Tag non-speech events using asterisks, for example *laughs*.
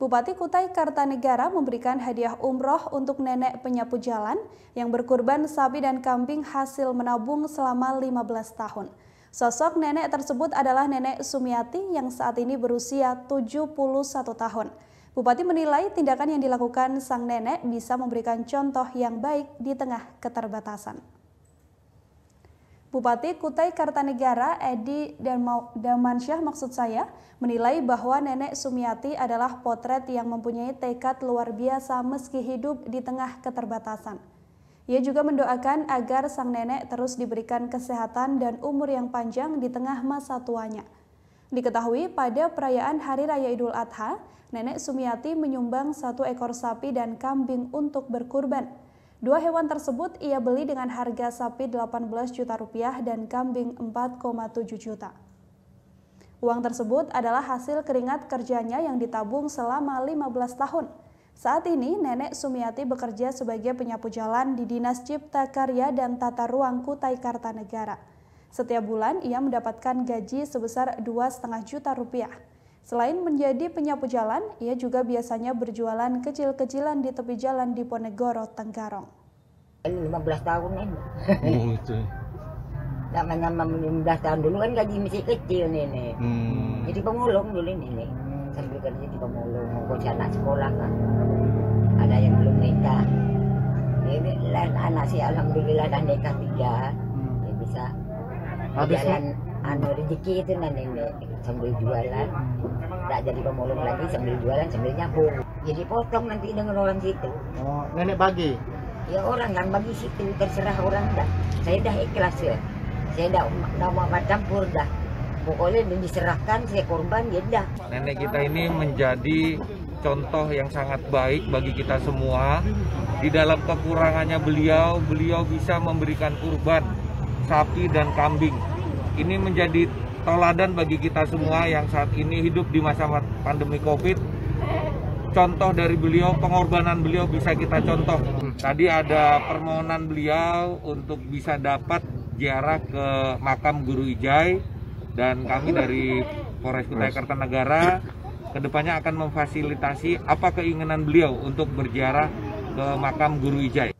Bupati Kutai Kartanegara memberikan hadiah umroh untuk nenek penyapu jalan yang berkurban sapi dan kambing hasil menabung selama 15 tahun. Sosok nenek tersebut adalah nenek Sumiati yang saat ini berusia 71 tahun. Bupati menilai tindakan yang dilakukan sang nenek bisa memberikan contoh yang baik di tengah keterbatasan. Bupati Kutai Kartanegara Edi Damansyah maksud saya menilai bahwa nenek Sumiati adalah potret yang mempunyai tekad luar biasa meski hidup di tengah keterbatasan. Ia juga mendoakan agar sang nenek terus diberikan kesehatan dan umur yang panjang di tengah masa tuanya. Diketahui pada perayaan Hari Raya Idul Adha, nenek Sumiati menyumbang satu ekor sapi dan kambing untuk berkurban. Dua hewan tersebut ia beli dengan harga sapi 18 juta rupiah dan kambing 4,7 juta. Uang tersebut adalah hasil keringat kerjanya yang ditabung selama 15 tahun. Saat ini, Nenek Sumiati bekerja sebagai penyapu jalan di Dinas Cipta Karya dan Tata Ruang Kutai Kartanegara. Setiap bulan, ia mendapatkan gaji sebesar 2,5 juta rupiah. Selain menjadi penyapu jalan, ia juga biasanya berjualan kecil-kecilan di tepi jalan di Ponegoro, Tenggarong. 15 tahun ini. *laughs* Oh, itu. Namanya 15 tahun dulu kan gaji masih kecil nih. Hmm. Jadi pemulung dulu ini. Sambil kerja di pemulung, mau anak sekolah kan. Ada yang belum nikah. Ini anak sih alhamdulillah dah nikah tiga. Hmm. Ya bisa Habis jalan anu rezeki itu nanti sambil jualan. Tak jadi pemulung lagi sambil jualan sambil nyapu. Jadi potong nanti dengan orang situ. Oh nenek bagi? Ya orang yang bagi situ terserah orang dah. Saya dah ikhlas ya. Saya dah dah mau campur dah. Pokoknya diserahkan saya korban ya dah. Nenek kita ini menjadi contoh yang sangat baik bagi kita semua. Di dalam kekurangannya beliau beliau bisa memberikan kurban sapi dan kambing ini menjadi toladan bagi kita semua yang saat ini hidup di masa pandemi Covid. Contoh dari beliau, pengorbanan beliau bisa kita contoh. Tadi ada permohonan beliau untuk bisa dapat ziarah ke makam Guru Ijai dan kami dari Polres Kutai Kartanegara ke depannya akan memfasilitasi apa keinginan beliau untuk berziarah ke makam Guru Ijai.